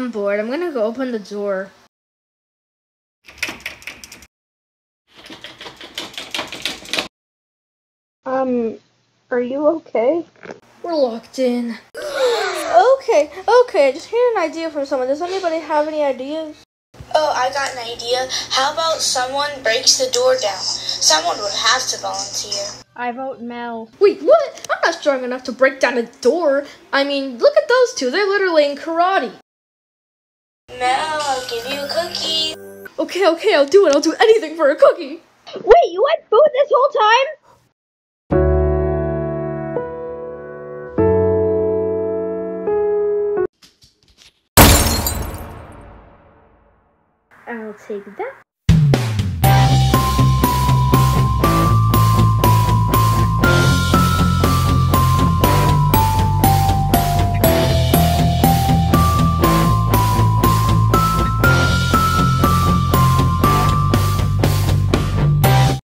I'm bored. I'm gonna go open the door. Um, are you okay? We're locked in. Okay, okay, I just heard an idea from someone. Does anybody have any ideas? Oh, I got an idea. How about someone breaks the door down? Someone would have to volunteer. I vote Mel. Wait, what? I'm not strong enough to break down a door. I mean, look at those two. They're literally in karate. Mel, I'll give you a cookie. Okay, okay, I'll do it. I'll do anything for a cookie. Wait, you had food this whole time? I'll take that.